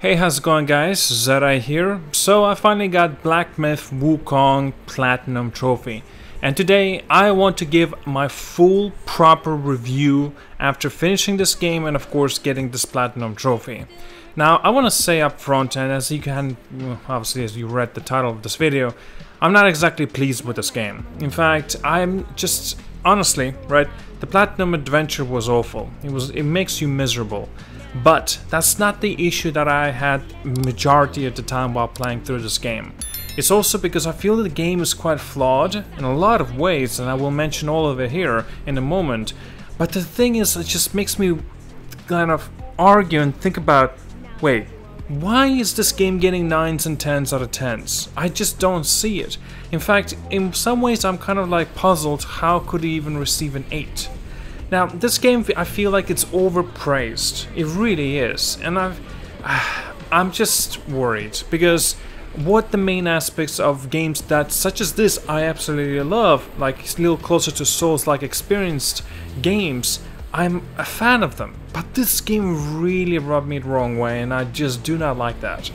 Hey, how's it going guys? ZDEyE here. So I finally got Black Myth Wukong Platinum Trophy. And today I want to give my full proper review after finishing this game and of course getting this Platinum Trophy. Now I want to say up front and as you can, obviously as you read the title of this video, I'm not exactly pleased with this game. In fact, I'm just, honestly, right, the Platinum Adventure was awful. It was, it makes you miserable. But that's not the issue that I had majority of the time while playing through this game. It's also because I feel the game is quite flawed in a lot of ways and I will mention all of it here in a moment. But the thing is, it just makes me kind of argue and think about, wait, why is this game getting 9s and 10s out of 10s? I just don't see it. In fact, in some ways I'm kind of like puzzled how could it even receive an 8? Now, this game, I feel like it's overpraised. It really is. And I've, I'm just worried because what the main aspects of games that, such as this, I absolutely love, like a little closer to Souls-like experienced games, I'm a fan of them. But this game really rubbed me the wrong way and I just do not like that.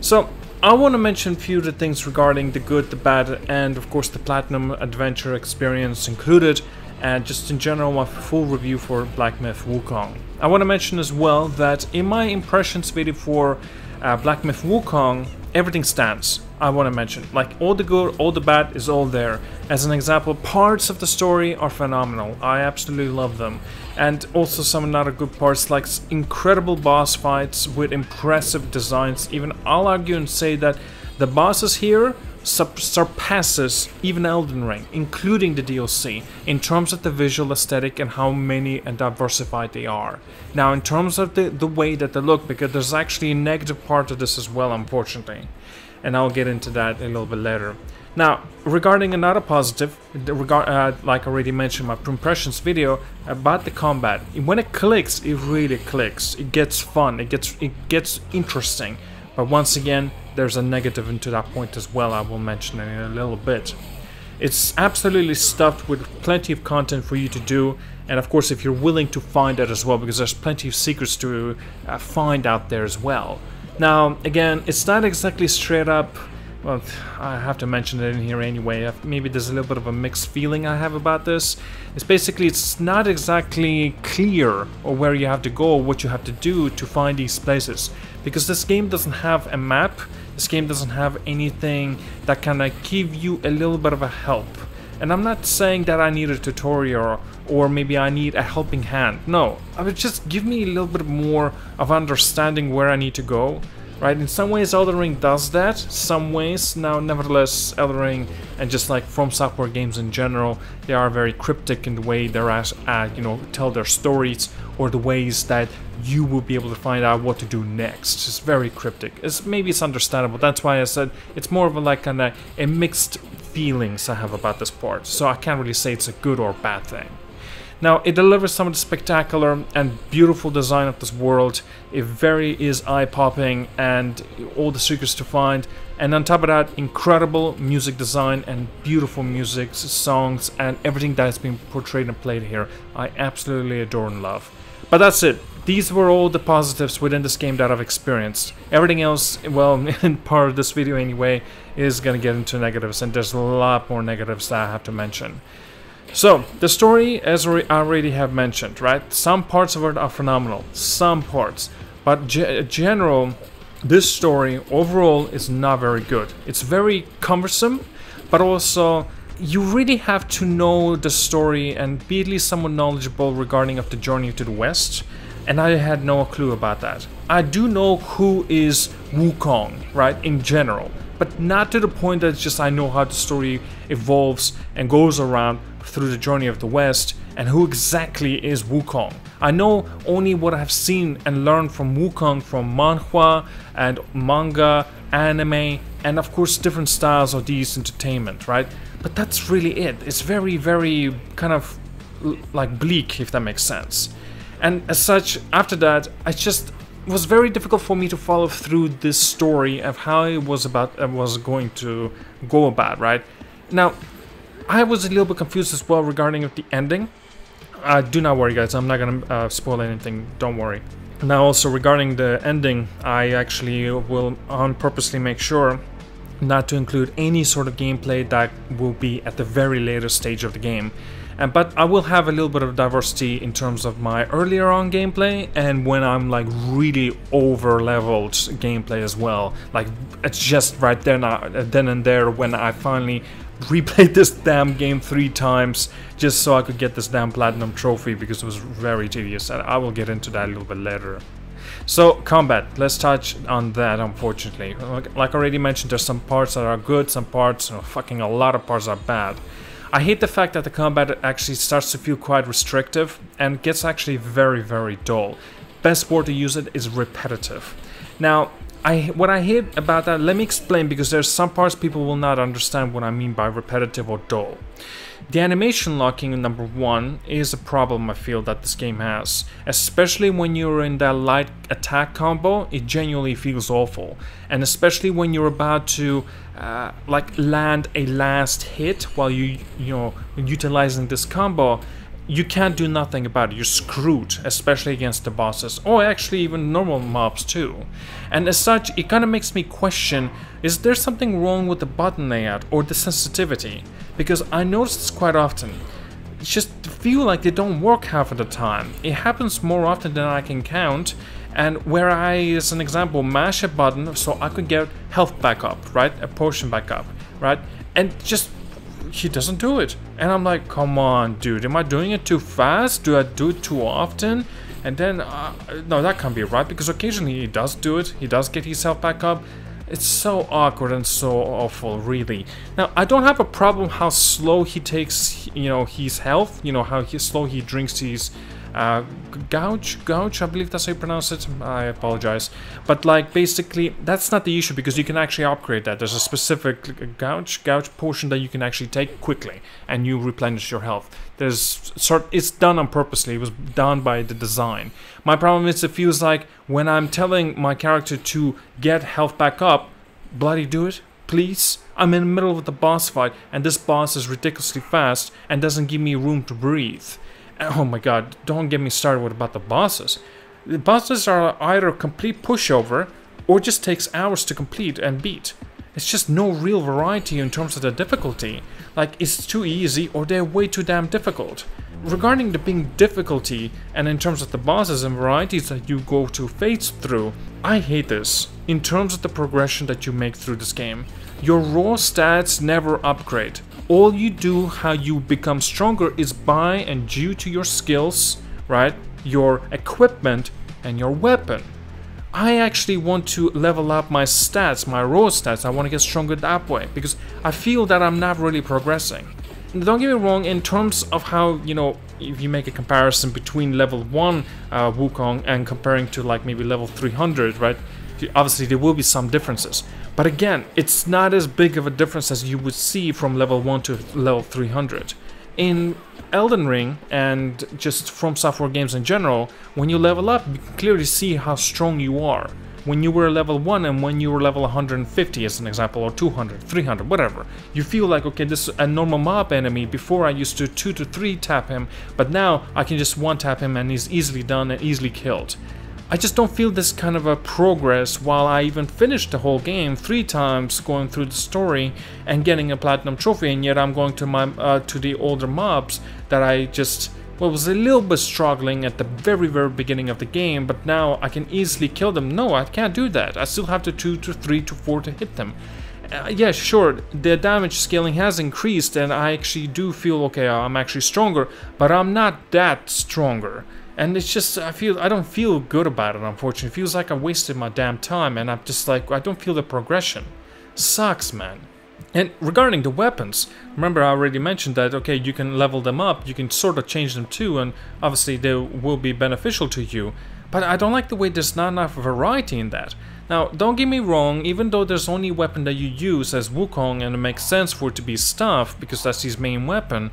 So, I want to mention a few of the things regarding the good, the bad, and of course the Platinum Adventure experience included and just in general my full review for Black Myth Wukong. I want to mention as well that in my impressions video for uh, Black Myth Wukong, everything stands. I want to mention like all the good, all the bad is all there. As an example, parts of the story are phenomenal. I absolutely love them, and also some other good parts like incredible boss fights with impressive designs. Even I'll argue and say that the bosses here surpasses even Elden Ring, including the DLC, in terms of the visual aesthetic and how many and diversified they are. Now, in terms of the, the way that they look, because there's actually a negative part of this as well, unfortunately, and I'll get into that a little bit later. Now, regarding another positive, regard, uh, like I already mentioned my impressions video about the combat, when it clicks, it really clicks. It gets fun. It gets it gets interesting. But once again, there's a negative into that point as well, I will mention it in a little bit. It's absolutely stuffed with plenty of content for you to do, and of course if you're willing to find it as well, because there's plenty of secrets to uh, find out there as well. Now, again, it's not exactly straight up well, I have to mention it in here anyway. Maybe there's a little bit of a mixed feeling I have about this. It's basically, it's not exactly clear or where you have to go or what you have to do to find these places. Because this game doesn't have a map, this game doesn't have anything that can like, give you a little bit of a help. And I'm not saying that I need a tutorial or maybe I need a helping hand. No, I would just give me a little bit more of understanding where I need to go right? In some ways Elden Ring does that, some ways, now nevertheless Elden Ring and just like From Software games in general, they are very cryptic in the way they're at, uh, you know, tell their stories or the ways that you will be able to find out what to do next. It's very cryptic. It's, maybe it's understandable, that's why I said it's more of a like kind of a mixed feelings I have about this part, so I can't really say it's a good or bad thing. Now, it delivers some of the spectacular and beautiful design of this world. It very is eye-popping and all the secrets to find. And on top of that, incredible music design and beautiful music, songs, and everything that has been portrayed and played here. I absolutely adore and love. But that's it. These were all the positives within this game that I've experienced. Everything else, well, in part of this video anyway, is gonna get into negatives, and there's a lot more negatives that I have to mention. So, the story, as I already have mentioned, right? Some parts of it are phenomenal, some parts. But ge general, this story overall is not very good. It's very cumbersome, but also you really have to know the story and be at least somewhat knowledgeable regarding of the journey to the west. And I had no clue about that. I do know who is Wukong, right, in general. But not to the point that just I know how the story evolves and goes around through the journey of the West and who exactly is Wukong. I know only what I've seen and learned from Wukong from manhwa and manga, anime, and of course different styles of these entertainment, right? But that's really it. It's very, very kind of like bleak, if that makes sense. And as such, after that, I just was very difficult for me to follow through this story of how it was about uh, was going to go about, right? Now, I was a little bit confused as well regarding the ending. Uh, do not worry, guys. I'm not gonna uh, spoil anything. Don't worry. Now also regarding the ending, I actually will on purposely make sure not to include any sort of gameplay that will be at the very later stage of the game. And, but I will have a little bit of diversity in terms of my earlier on gameplay and when I'm like really over leveled gameplay as well. Like it's just right there now, then and there when I finally replayed this damn game three times just so I could get this damn platinum trophy because it was very tedious and I will get into that a little bit later. So, combat, let's touch on that unfortunately. Like I already mentioned, there's some parts that are good, some parts, know, fucking a lot of parts are bad. I hate the fact that the combat actually starts to feel quite restrictive and gets actually very, very dull. Best word to use it is repetitive. Now, I what I hate about that, let me explain because there's some parts people will not understand what I mean by repetitive or dull. The animation locking number one is a problem I feel that this game has, especially when you're in that light attack combo, it genuinely feels awful, and especially when you're about to uh, like land a last hit while you you know utilizing this combo, you can't do nothing about it. You're screwed, especially against the bosses, or actually even normal mobs too. And as such, it kind of makes me question, is there something wrong with the button layout or the sensitivity? Because I notice this quite often. It just feel like they don't work half of the time. It happens more often than I can count, and where I, as an example, mash a button so I could get health back up, right? A potion back up, right? And just he doesn't do it. And I'm like, come on, dude, am I doing it too fast? Do I do it too often? And then, uh, no, that can't be right, because occasionally he does do it. He does get himself back up. It's so awkward and so awful, really. Now, I don't have a problem how slow he takes, you know, his health. You know, how he, slow he drinks his uh, gouge, gouge, I believe that's how you pronounce it. I apologize, but like basically that's not the issue because you can actually upgrade that. There's a specific gouge, gouge portion that you can actually take quickly, and you replenish your health. There's sort, it's done on purposely. It was done by the design. My problem is it feels like when I'm telling my character to get health back up, bloody do it, please. I'm in the middle of the boss fight, and this boss is ridiculously fast and doesn't give me room to breathe. Oh my god, don't get me started with about the bosses. The bosses are either complete pushover or just takes hours to complete and beat. It's just no real variety in terms of the difficulty. Like, it's too easy or they're way too damn difficult. Regarding the being difficulty, and in terms of the bosses and varieties that you go to face through, I hate this. In terms of the progression that you make through this game, your raw stats never upgrade all you do how you become stronger is by and due to your skills right your equipment and your weapon I actually want to level up my stats, my raw stats. I want to get stronger that way because I feel that I'm not really progressing. Don't get me wrong, in terms of how, you know, if you make a comparison between level 1 uh, Wukong and comparing to like maybe level 300, right? Obviously there will be some differences. But again, it's not as big of a difference as you would see from level 1 to level 300. In Elden Ring and just from software games in general, when you level up, you can clearly see how strong you are. When you were level 1 and when you were level 150 as an example, or 200, 300, whatever, you feel like, okay, this is a normal mob enemy. Before I used to 2 to 3 tap him, but now I can just 1 tap him and he's easily done and easily killed. I just don't feel this kind of a progress while I even finished the whole game three times going through the story and getting a platinum trophy and yet I'm going to my uh, to the older mobs that I just well was a little bit struggling at the very very beginning of the game but now I can easily kill them. No, I can't do that. I still have to 2 to 3 to 4 to hit them. Uh, yeah, sure, the damage scaling has increased and I actually do feel okay, I'm actually stronger, but I'm not that stronger. And it's just, I feel, I don't feel good about it, unfortunately. It feels like I wasted my damn time, and I'm just like, I don't feel the progression. Sucks, man. And regarding the weapons, remember I already mentioned that, okay, you can level them up, you can sort of change them too, and obviously they will be beneficial to you. But I don't like the way there's not enough variety in that. Now, don't get me wrong, even though there's only weapon that you use as Wukong and it makes sense for it to be stuff, because that's his main weapon,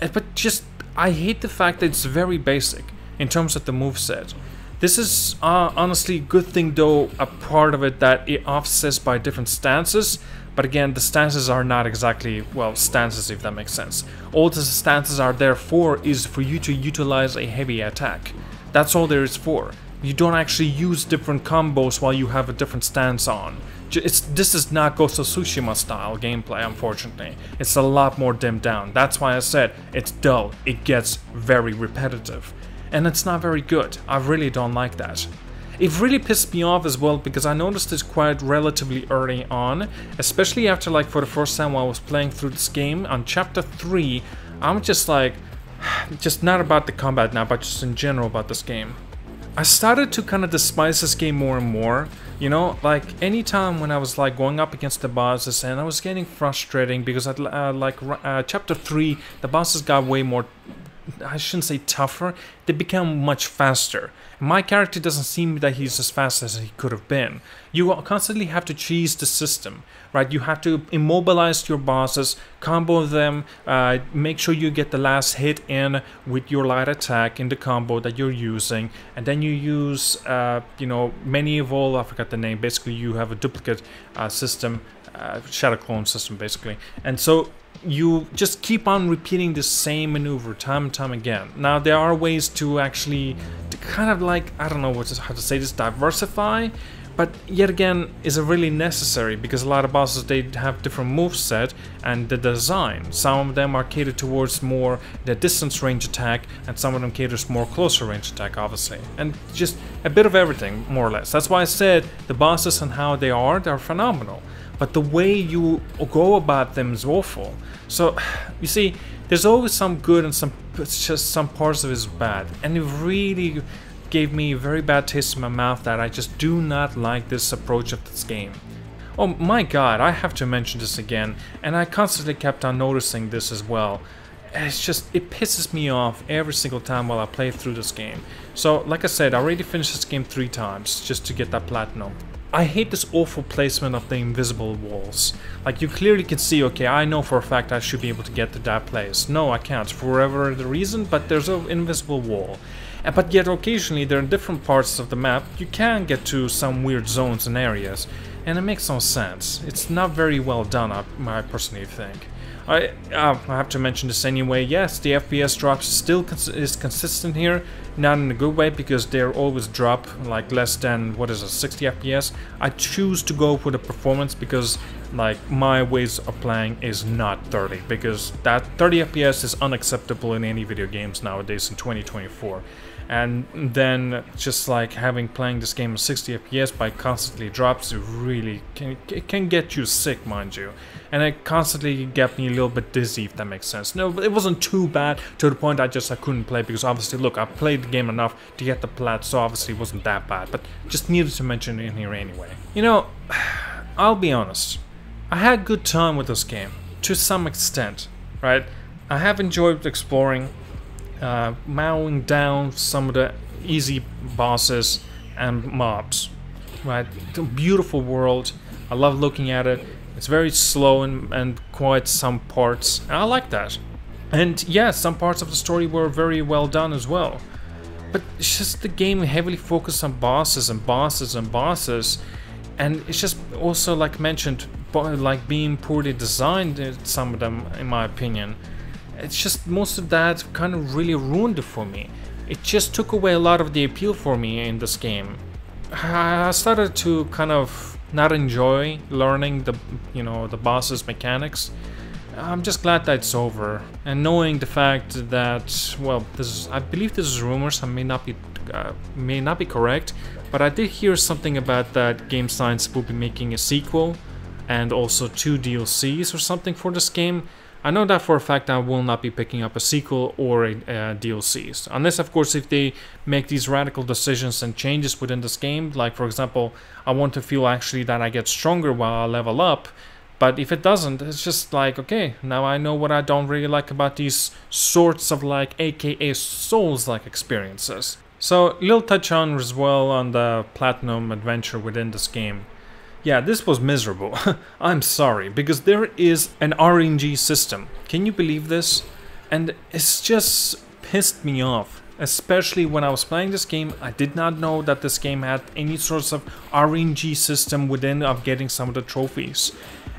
eh, but just, I hate the fact that it's very basic in terms of the move set. This is uh, honestly a good thing though, a part of it that it offsets by different stances, but again, the stances are not exactly, well, stances if that makes sense. All the stances are there for is for you to utilize a heavy attack. That's all there is for. you don't actually use different combos while you have a different stance on. It's, this is not Ghost of Tsushima style gameplay, unfortunately. It's a lot more dimmed down. That's why I said it's dull. It gets very repetitive. And it's not very good. I really don't like that. It really pissed me off as well because I noticed this quite relatively early on, especially after like for the first time while I was playing through this game on chapter 3, I'm just like, just not about the combat now, but just in general about this game. I started to kind of despise this game more and more. You know, like anytime when I was like going up against the bosses and I was getting frustrating because I'd uh, like uh, chapter 3, the bosses got way more I shouldn't say tougher, they become much faster. My character doesn't seem that he's as fast as he could have been. You constantly have to cheese the system, right? You have to immobilize your bosses, combo them, uh, make sure you get the last hit in with your light attack in the combo that you're using, and then you use, uh, you know, many of all. I forgot the name, basically you have a duplicate uh, system, uh, shadow clone system basically. And so you just keep on repeating the same maneuver time and time again. Now there are ways to actually to kind of like I don't know what to, how to say this diversify, but yet again is it really necessary because a lot of bosses they have different move set and the design. Some of them are catered towards more the distance range attack and some of them caters more closer range attack obviously. And just a bit of everything more or less. That's why I said the bosses and how they are they're phenomenal but the way you go about them is awful. So, you see, there's always some good and some just some parts of it is bad, and it really gave me a very bad taste in my mouth that I just do not like this approach of this game. Oh my god, I have to mention this again, and I constantly kept on noticing this as well. It's just, it pisses me off every single time while I play through this game. So, like I said, I already finished this game three times just to get that platinum. I hate this awful placement of the invisible walls. Like you clearly can see, okay, I know for a fact I should be able to get to that place. No, I can't, for whatever the reason, but there's an invisible wall. But yet occasionally there are different parts of the map you can get to some weird zones and areas. And it makes no sense. It's not very well done, I, I personally think. I, uh, I have to mention this anyway. Yes, the FPS drop still cons is consistent here, not in a good way because they are always drop like less than what is it, 60 FPS. I choose to go for the performance because like my ways of playing is not 30 because that 30 FPS is unacceptable in any video games nowadays in 2024 and then just like having playing this game at 60 fps by constantly drops it really can can get you sick mind you. And it constantly get me a little bit dizzy if that makes sense. No but it wasn't too bad to the point i just i couldn't play because obviously look i played the game enough to get the plat so obviously it wasn't that bad. But just needed to mention it in here anyway. You know i'll be honest. I had a good time with this game to some extent right? I have enjoyed exploring uh, mowing down some of the easy bosses and mobs. Right, it's a beautiful world. I love looking at it. It's very slow and, and quiet some parts, and I like that. And yeah, some parts of the story were very well done as well. But it's just the game heavily focused on bosses and bosses and bosses. And it's just also, like mentioned, like being poorly designed, uh, some of them, in my opinion it's just most of that kind of really ruined it for me. It just took away a lot of the appeal for me in this game. I started to kind of not enjoy learning the you know the boss's mechanics. I'm just glad that it's over, and knowing the fact that well, this is, I believe this is rumors. I may not be uh, may not be correct, but I did hear something about that Game Science will be making a sequel and also two DLCs or something for this game. I know that for a fact I will not be picking up a sequel or a, a DLCs. Unless, of course, if they make these radical decisions and changes within this game. Like, for example, I want to feel actually that I get stronger while I level up. But if it doesn't, it's just like, okay, now I know what I don't really like about these sorts of like aka Souls-like experiences. So, little touch on as well on the Platinum adventure within this game. Yeah, this was miserable. I'm sorry, because there is an RNG system. Can you believe this? And it's just pissed me off. Especially when I was playing this game, I did not know that this game had any sorts of RNG system within of getting some of the trophies.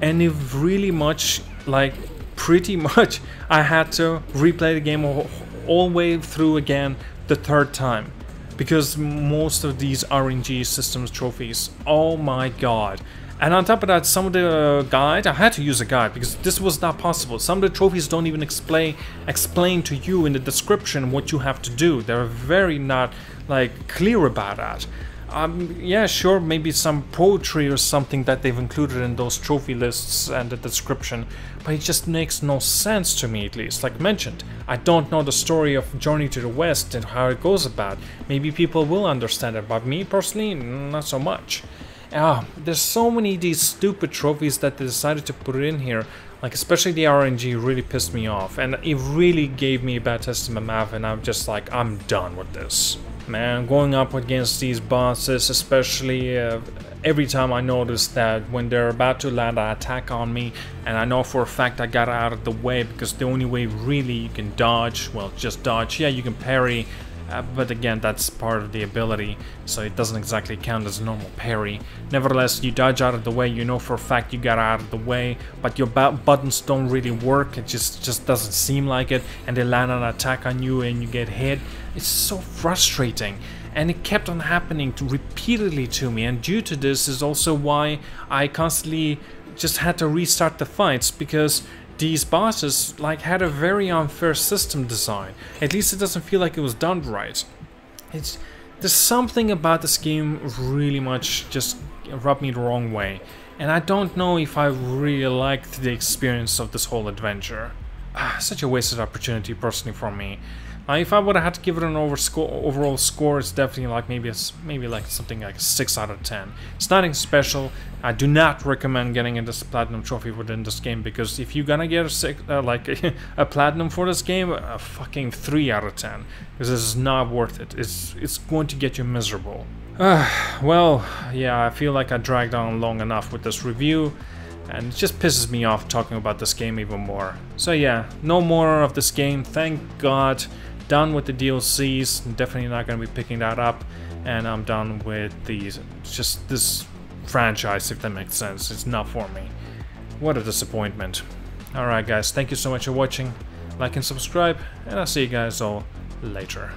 And it really much, like, pretty much, I had to replay the game all, all the way through again the third time because most of these RNG systems trophies, oh my god. And on top of that, some of the guide, I had to use a guide because this was not possible. Some of the trophies don't even explain explain to you in the description what you have to do. They're very not like clear about that. Um, yeah, sure, maybe some poetry or something that they've included in those trophy lists and the description, but it just makes no sense to me at least. Like mentioned, I don't know the story of Journey to the West and how it goes about. Maybe people will understand it, but me personally, not so much. Ah, there's so many these stupid trophies that they decided to put in here. Like especially the RNG really pissed me off, and it really gave me a bad taste in my mouth, and I'm just like, I'm done with this. Man, going up against these bosses, especially uh, every time I notice that when they're about to land an attack on me, and I know for a fact I got out of the way because the only way really you can dodge, well, just dodge. Yeah, you can parry, uh, but again, that's part of the ability, so it doesn't exactly count as normal parry. Nevertheless, you dodge out of the way, you know for a fact you got out of the way, but your buttons don't really work, it just, just doesn't seem like it, and they land an attack on you and you get hit. It's so frustrating and it kept on happening to repeatedly to me and due to this is also why I constantly just had to restart the fights because these bosses like had a very unfair system design. At least it doesn't feel like it was done right. It's there's something about this game really much just rubbed me the wrong way. And I don't know if I really liked the experience of this whole adventure. Ah, such a wasted opportunity personally for me. Uh, if I would have had to give it an over score, overall score, it's definitely like maybe it's maybe like something like a six out of ten. It's nothing special. I do not recommend getting a platinum trophy within this game because if you're gonna get a six, uh, like a platinum for this game, a fucking three out of ten because this is not worth it. It's it's going to get you miserable. Uh, well, yeah, I feel like I dragged on long enough with this review and it just pisses me off talking about this game even more. So yeah, no more of this game, thank god done with the DLCs. definitely not going to be picking that up. And I'm done with these, just this franchise, if that makes sense. It's not for me. What a disappointment. Alright guys, thank you so much for watching. Like and subscribe, and I'll see you guys all later.